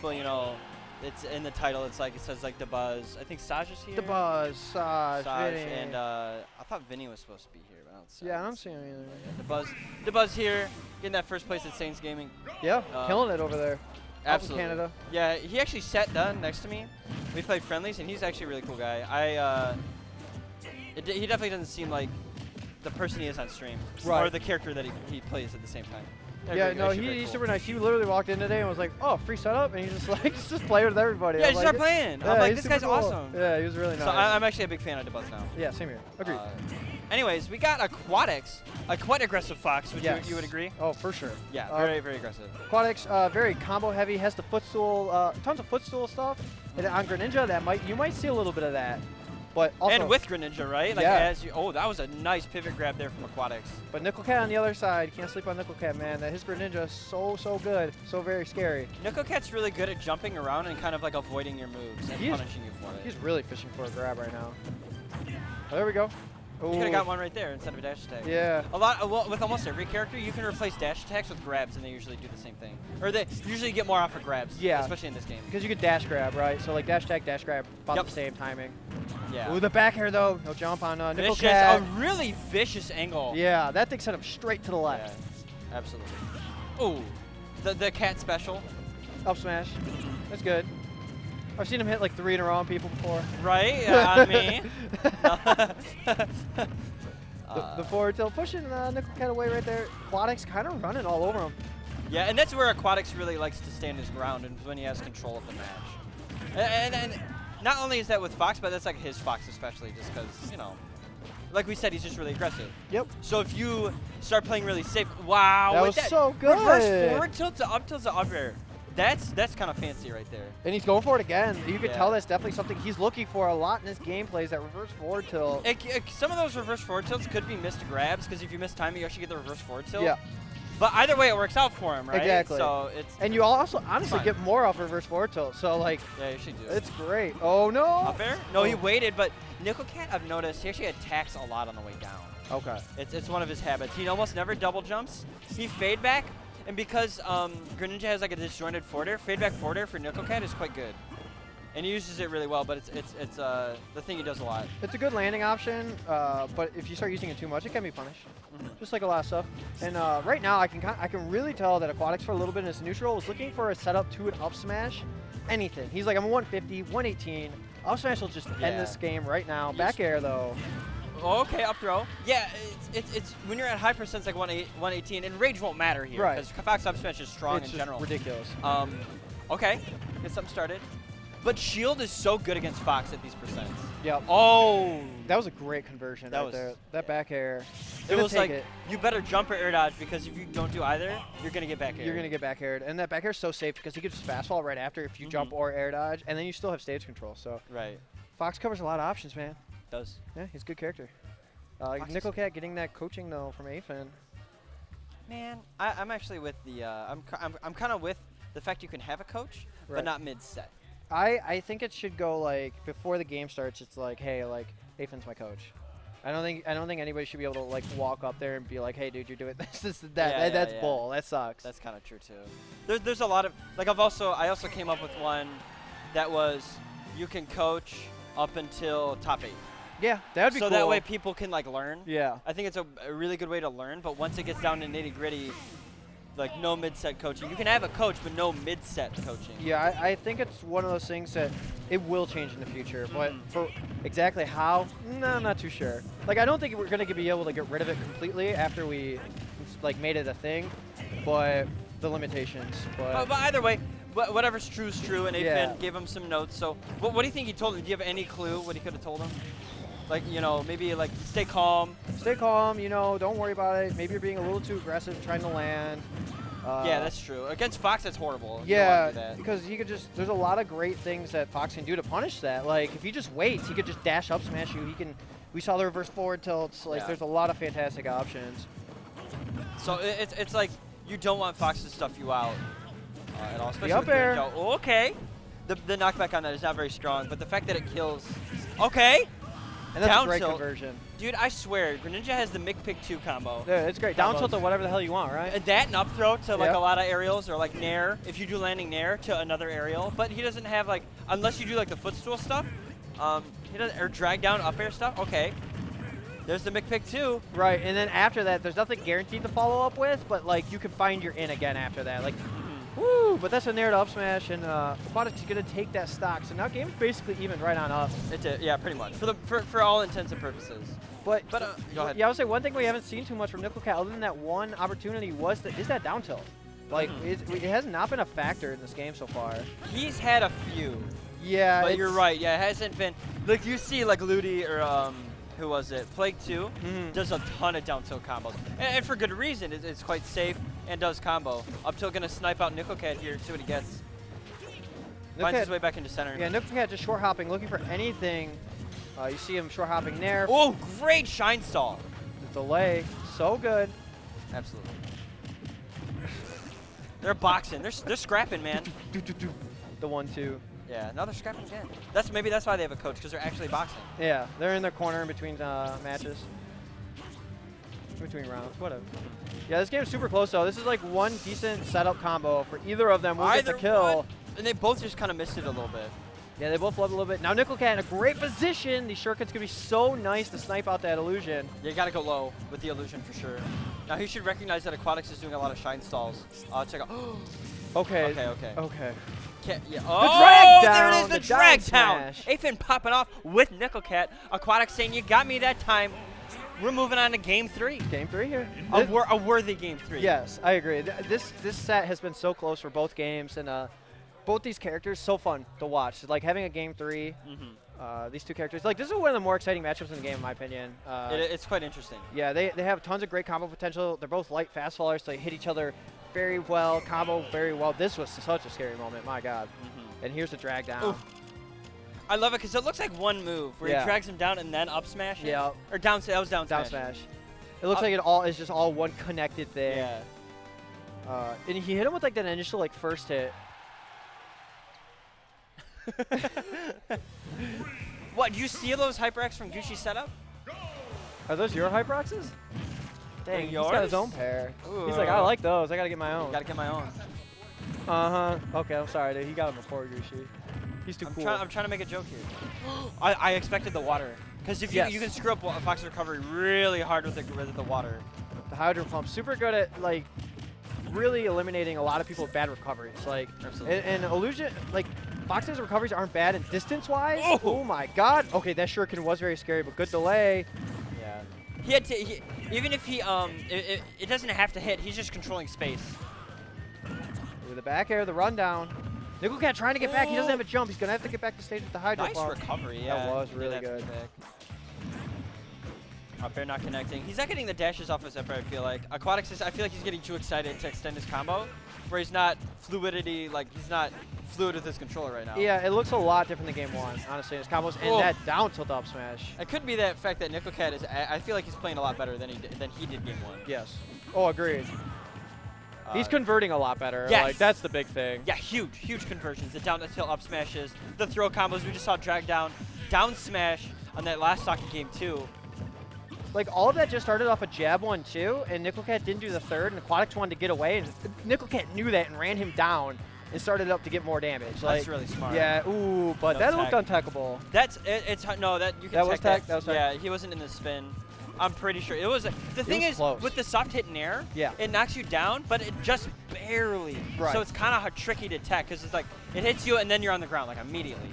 people, you know, it's in the title. It's like it says like the buzz. I think Saj is here. The buzz, Saj, Saj Vinny. and uh, I thought Vinny was supposed to be here, but I don't see. yeah, I don't see him either. The buzz, the buzz here, getting that first place at Saints Gaming. Yeah, Uh, killing it over there. Absolutely. Canada. Yeah, he actually sat down next to me. We played friendlies, and he's actually a really cool guy. I, uh, he definitely doesn't seem like the person he is on stream, or the character that he, he plays at the same time. Yeah, no, he, he's cool. super nice. He literally walked in today and was like, "Oh, free setup," and he just like just play with everybody. Yeah, I'm just like, start playing. Yeah, I'm like, this guy's cool. awesome. Yeah, he was really nice. So I, I'm actually a big fan of DeBuzz now. yeah, same here. Agreed. Uh, anyways, we got Aqxatics, a quite aggressive fox. Would yes. you, you would agree? Oh, for sure. Yeah, Uh, very very aggressive. Aqxatics, uh, very combo heavy, has the footstool, uh, tons of footstool stuff. And on Greninja, that might you might see a little bit of that, but also and with Greninja, right? Like Yeah. as you, oh, that was a nice pivot grab there from Aqxatics. but Nickel Cat on the other side, can't sleep on Nicklecat, man. That his Greninja is so so good, so very scary. Nicklecat's really good at jumping around and kind of like avoiding your moves and He's- punishing you for it. He's really fishing for a grab right now. Oh, there we go. You could have got one right there instead of a dash attack. Yeah. A lot, well, with almost every character, you can replace dash attacks with grabs, and they usually do the same thing. Or they usually get more off of grabs. Yeah. Especially in this game. Because you could dash grab, right? So like dash tag, dash grab, about Yep. the same timing. Yeah. Ooh, the back hair though, no jump on uh, Nickel Vicious, Cat. a really vicious angle. Yeah, that thing sent him straight to the Yeah, left. absolutely. Ooh, the the cat special, Up smash. That's good. I've seen him hit like three in a row on people before. right? Yeah, on me. The, the forward tilt pushing uh, Nicklecat away right there. Aqxatics kind of running all over him. Yeah, and that's where Aqxatics really likes to stand his ground, and when he has control of the match. And, and, and not only is that with Fox, but that's like his Fox especially, just because you know, like we said, he's just really aggressive. Yep. So if you start playing really safe, wow, That was so good. Reverse forward tilt to up tilt to up air. That's that's kind of fancy right there. And he's going for it again. You could Yeah. tell that's definitely something he's looking for a lot in his gameplay is that reverse forward tilt. It, it- some of those reverse forward tilts could be missed grabs because if you miss time, you actually get the reverse forward tilt. Yeah. But either way, it works out for him, right? Exactly. So it's And you also honestly Fine. get more off reverse forward tilt. So like yeah, you should do. it's great. Oh no. Up air? No, he Oh. waited, but Nicklecat, I've noticed, he actually attacks a lot on the way down. Okay. It's, it's one of his habits. He almost never double jumps. He fade back, and because um, Greninja has like a disjointed forward air, fade back forward air for Nicklecat is quite good. And he uses it really well, but it's it's it's uh, the thing he does a lot. It's a good landing option, uh, but if you start using it too much, it can be punished. Mhm. Just like a lot of stuff. And uh, right now, I can I can really tell that Aqxatics for a little bit in his neutral was looking for a setup to an up smash, anything. He's like, I'm a 150, 118. Up smash will just Yeah. end this game right now. Back air though. Oh, okay, up throw. Yeah, it's, it's, it's when you're at high percents like 118, and rage won't matter here Right. because Fox up smash is strong it's in just general. ridiculous. Um, okay, get something started. But Shield is so good against Fox at these percents. Yep. Oh, That was a great conversion That right was- there. That back air. it was like it. you better jump or air dodge because if you don't do either, you're gonna get back air. You're gonna get back aired, and that back air is so safe because he could just fast fall right after if you jump Mhm. or air dodge, and then you still have stage control. So right. Fox covers a lot of options, man. Does Yeah, he's a good character. Uh, Nicklecat getting that coaching though from Afin. man, I, I'm actually with the. Uh, I'm I'm, I'm kind of with the fact you can have a coach, Right. but not mid set. I, I think it should go like before the game starts. It's like, hey, like Afin's my coach. I don't think I don't think anybody should be able to like walk up there and be like, hey, dude, you're doing this, this, that. Yeah, that- yeah, that's yeah. bull. That sucks. That's kind of true too. There's there's a lot of like I've also I also came up with one that was you can coach up until top eight. yeah, that'd be so cool. that way people can like learn. yeah. I think it's a, a really good way to learn, but once it gets down to nitty gritty, like no mid set coaching. You can have a coach, but no mid set coaching. Yeah, I, I think it's one of those things that it will change in the future, but Mhm. for exactly how, no, I'm not too sure. Like, I don't think we're gonna be able to get rid of it completely after we like made it a thing, but the limitations. But But, but either way, wh- whatever's true is true, and Afin Yeah. gave him some notes. So, what, what do you think he told him? Do you have any clue what he could have told him? Like, you know, maybe like stay calm. stay calm, you know, don't worry about it. Maybe you're being a little too aggressive trying to land. Uh, yeah, that's true. Against Fox, that's horrible. You don't wanna Yeah, that. because he could just. There's a lot of great things that Fox can do to punish that. Like if he just waits, he could just dash up smash you. He can. We saw the reverse forward tilts. Like Yeah. there's a lot of fantastic options. So it's it's like you don't want Fox to stuff you out uh, at all. Especially up air. Oh, okay. The, the knockback on that is not very strong, but the fact that it kills. Okay. And that's Down a great tilt. conversion. Dude, I swear, Greninja has the Mick Pick 2 combo. Yeah, it's great. Down Combos. tilt to whatever the hell you want, right? That and up throw to like Yep. a lot of aerials or like nair, if you do landing nair to another aerial. But he doesn't have like, unless you do like the footstool stuff, um, he doesn't, or drag down up air stuff, okay. There's the Mick Pick 2. Right, and then after that, there's nothing guaranteed to follow up with, but like you can find your in again after that. Like, woo! But that's a nair to up smash, and uh, Aqxatic's gonna take that stock. So now game's basically even right on up. It did, yeah, pretty much. For the for, for all intents and purposes. But But, uh, go ahead. yeah, I would say one thing we haven't seen too much from Nicklecat, other than that one opportunity, was that is that down tilt. Like Mhm. it, it has not been a factor in this game so far. He's had a few, Yeah, but you're right. Yeah, it hasn't been like you see like Ludi or um, who was it? Plague 2 Mhm. does a ton of down tilt combos, and, and for good reason. It, it's quite safe and does combo. Up till gonna snipe out Nicklecat here, see what he gets. Nickel Finds Cat- his way back into center. Yeah, Nickel Cat just short hopping, looking for anything. Uh, you see him short hopping there. Oh, great shine stall. The delay, so good. Absolutely. They're boxing. They're they're scrapping, man. The one two. Yeah, now they're scrapping again. That's maybe that's why they have a coach because they're actually boxing. Yeah, they're in their corner in between uh, matches. Between rounds, whatever. Yeah, this game's super close though. This is like one decent setup combo for either of them. We'll get the kill. one. And they both just kind of missed it a little bit. Yeah, they both love a little bit. Now Nicklecat in a great position. These shortcuts could be so nice to snipe out that illusion. Yeah, You gotta go low with the illusion for sure. Now he should recognize that Aqxatics is doing a lot of shine stalls. Uh, check out. Okay. okay, okay. Okay. Can't, yeah. drag Oh, there it down, is, the, the drag down down. Aphin popping off with Nickel Cat. Aqxatics saying, you got me that time. We're moving on to game three. Game three here. A, wor- a worthy game three. Yes, I agree. This this set has been so close for both games, and uh, both these characters so fun to watch. Like having a game three, hmm uh, these two characters. Like this is one of the more exciting matchups in the game, in my opinion. Uh, It, it's quite interesting. yeah, they they have tons of great combo potential. They're both light fast fallers, so they hit each other very well, combo very well. This was such a scary moment. My God. hmm And here's the drag down. Oof. I love it because it looks like one move where Yeah. he drags him down and then up smash. it. Yeah. Or down. That was down, smash. Down smash. It looks Uh, like it all is just all one connected thing. Yeah. Uh, and he hit him with like that initial like first hit. what? Do you steal those HyperX from Gooshi setup? Are those your Hyperoxes? Dang, he's got his own pair. He's like, I like those. I gotta get my own. Gotta get my own. Uh huh. Okay, I'm sorry, dude. He got him before Gooshi. He's too I'm, cool. trying, I'm trying to make a joke here. I, I expected the water. Because if you, Yes. you can screw up wa- Fox recovery really hard with the, with the water. the hydro pump, super good at like really eliminating a lot of people with bad recoveries. Like, Absolutely. and, and illusion, like Fox's recoveries aren't bad in distance wise. Oh! Oh my God. Okay, that shuriken was very scary, but good delay. Yeah. He had to, he, even if he, um, it, it, it doesn't have to hit, he's just controlling space. With the back air, the rundown. Nicklecat trying to get back. He doesn't have a jump. He's gonna have to get back to stage with the hydro Nice pump. recovery, That was really have good. get. Up air not connecting. He's not getting the dashes off his up air, I feel like. Aqxatics is, I feel like he's getting too excited to extend his combo, where he's not fluidity, like, he's not fluid with his controller right now. Yeah, it looks a lot different than game one, honestly, in his combos. And that down tilt up smash. It could be that fact that Nicklecat is, I, I feel like he's playing a lot better than he did, than he did game one. Yes. Oh, agreed. He's Uh, converting a lot better. yes. Like that's the big thing. Yeah, huge, huge conversions. The down the tilt up smashes, the throw combos. We just saw drag down, down smash on that last Saki game too. Like all of that just started off a jab one too, and Nicklecat didn't do the third, and Aqxatics wanted to get away, and Nicklecat knew that and ran him down and started up to get more damage. Like, That's really smart. Yeah, ooh, but No that looked untackable. That's it, it's no that you can That was tech tech? That was tech? Yeah, he wasn't in the spin. I'm pretty sure it was. The thing was is, close. with the soft hit nair, Yeah. it knocks you down, but it just barely. Right. So it's kind of tricky to tech because it's like it hits you and then you're on the ground like immediately.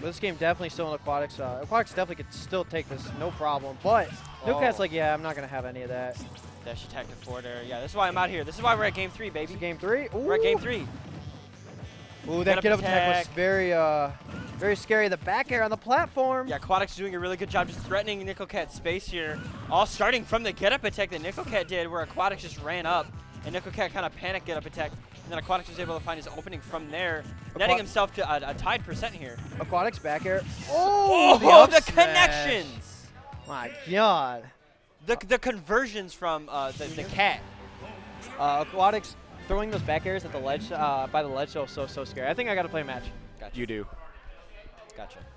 But this game definitely still in Aqxatics. Uh, Aqxatics definitely could still take this, no problem. But Oh. like, yeah, I'm not gonna have any of that. Dash attack to forward air. Yeah, this is why I'm out here. This is why we're at game three, baby. game three. Ooh. We're at game three. Ooh, that get up attack was very, uh, very scary. The back air on the platform. Yeah, Aqxatics is doing a really good job just threatening Nicklecat's space here. All starting from the get up attack that Nicklecat did, where Aqxatics just ran up, and Nicklecat kind of panicked get up attack, and then Aqxatics was able to find his opening from there, netting himself to a, a tied percent here. Aqxatics back air. Oh, the, the, connections! My God. The, the conversions from uh, the, the cat. Uh, Aqxatics throwing those back airs at the ledge, uh, by the ledge, so so so scary. I think I got to play a match. Gotcha. You do. Gotcha.